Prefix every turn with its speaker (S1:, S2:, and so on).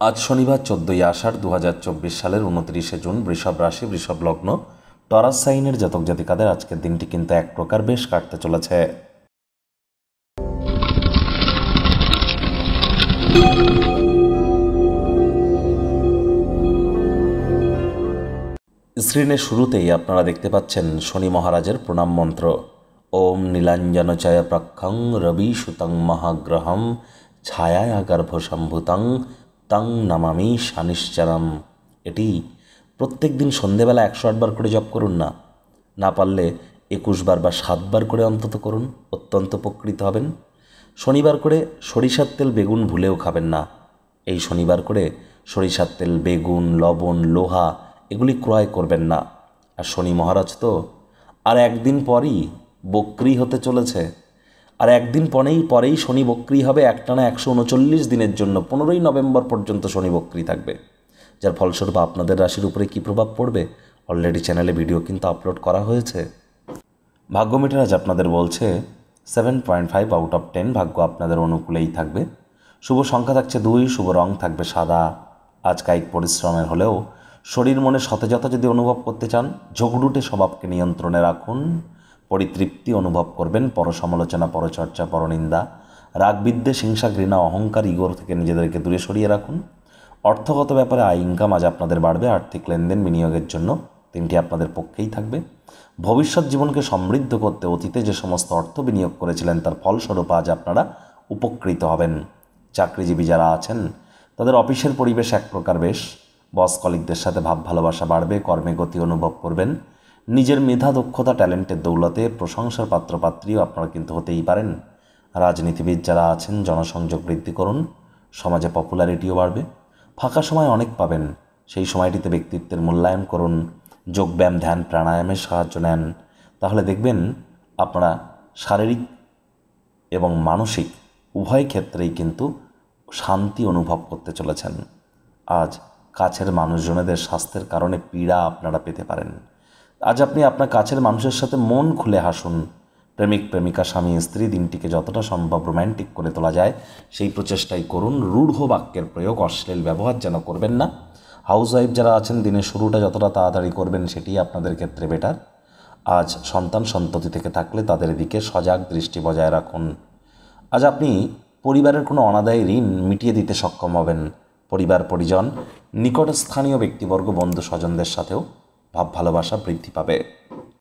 S1: আজ শনিবার চোদ্দই আষাঢ় দু হাজার চব্বিশ সালের উনত্রিশে জুন বৃষভ রাশি, বৃষভ লগ্ন। টরাস সাইনের জাতক জাতিকাদের আজকের দিনটি কিন্তু এক প্রকার বেশ কাটতে চলেছে। স্ক্রিনের শুরুতেই আপনারা দেখতে পাচ্ছেন শনি মহারাজের প্রণাম মন্ত্র। ওম নীলাঞ্জনচয় প্রক্ষং রবি সুতং মহাগ্রহম ছায়া গর্ভসম্ভূতং তং নামামি শানিশ্চরম এটি প্রত্যেক দিন সন্ধেবেলা একশো আটবার করে জপ করুন না। না পারলে একুশবার বা সাতবার করে অন্তত করুন, অত্যন্ত উপকৃত হবেন। শনিবার করে সরিষার তেল, বেগুন ভুলেও খাবেন না। এই শনিবার করে সরিষার তেল, বেগুন, লবণ, লোহা এগুলি ক্রয় করবেন না। আর শনি মহারাজ তো আর একদিন পরই বক্রি হতে চলেছে। আর একদিন পরেই পরেই শনি বক্রি হবে, একটানা একশো উনচল্লিশ দিনের জন্য। পনেরোই নভেম্বর পর্যন্ত শনি বক্রি থাকবে। যার ফলস্বরূপ আপনাদের রাশির উপরে কী প্রভাব পড়বে? অলরেডি চ্যানেলে ভিডিও কিন্তু আপলোড করা হয়েছে। ভাগ্য মিটার আজ আপনাদের বলছে seven point five out of ten ভাগ্য আপনাদের অনুকূলেই থাকবে। শুভ সংখ্যা থাকছে দুই, শুভ রং থাকবে সাদা। আজ কায়িক পরিশ্রমের হলেও শরীর মনে সতেজতা যদি অনুভব করতে চান ঝগড়ুটে স্বভাবকে নিয়ন্ত্রণে রাখুন। পরিতৃপ্তি অনুভব করবেন, পরসমালোচনা, পরচর্চা, পরনিন্দা রাগ বিদ্বেষ হিংসা, ঘৃণা, অহংকার, ইগোর থেকে নিজেদেরকে দূরে সরিয়ে রাখুন। অর্থগত ব্যাপারে আয় ইনকাম আজ আপনাদের বাড়বে, আর্থিক লেনদেন বিনিয়োগের জন্য তিনটি আপনাদের পক্ষেই থাকবে। ভবিষ্যৎ জীবনকে সমৃদ্ধ করতে অতীতে যে সমস্ত অর্থ বিনিয়োগ করেছিলেন, তার ফলস্বরূপ আজ আপনারা উপকৃত হবেন। চাকরিজীবী যারা আছেন, তাদের অফিসের পরিবেশ এক প্রকার বেশ। বস কলিকদের সাথে ভাব ভালোবাসা বাড়বে, কর্মে গতি অনুভব করবেন। নিজের মেধা, দক্ষতা, ট্যালেন্টের দৌলতে প্রশংসার পাত্রপাত্রীও আপনারা কিন্তু হতেই পারেন। রাজনীতিবিদ যারা আছেন, জনসংযোগ বৃদ্ধি করুন, সমাজে পপুলারিটিও বাড়বে, ফাঁকা সময় অনেক পাবেন। সেই সময়টিতে ব্যক্তিত্বের মূল্যায়ন করুন যোগব্যায়াম ধ্যান, প্রাণায়ামের সাহায্য নেন। তাহলে দেখবেন আপনারা শারীরিক এবং মানসিক উভয় ক্ষেত্রেই কিন্তু শান্তি অনুভব করতে চলেছেন। আজ কাছের মানুষজনেদের স্বাস্থ্যের কারণে পীড়া আপনারা পেতে পারেন। আজ আপনি আপনার কাছের মানুষের সাথে মন খুলে হাসুন। প্রেমিক, প্রেমিকা, স্বামী, স্ত্রী দিনটিকে যতটা সম্ভব রোম্যান্টিক করে তোলা যায়, সেই প্রচেষ্টাই করুন। রূঢ় বাক্যের প্রয়োগ, অশ্লীল ব্যবহার যেন করবেন না। হাউস ওয়াইফ যারা আছেন, দিনের শুরুটা যতটা তাড়াতাড়ি করবেন, সেটি আপনাদের ক্ষেত্রে বেটার আজ সন্তান সন্ততি থেকে থাকলে তাদের দিকে সজাগ দৃষ্টি বজায় রাখুন। আজ আপনি পরিবারের কোনো অনাদায়ী ঋণ মিটিয়ে দিতে সক্ষম হবেন। পরিবার, পরিজন, নিকটস্থানীয় ব্যক্তিবর্গ বন্ধু স্বজনদের সাথেও। ভাব ভালোবাসা বৃদ্ধি পাবে।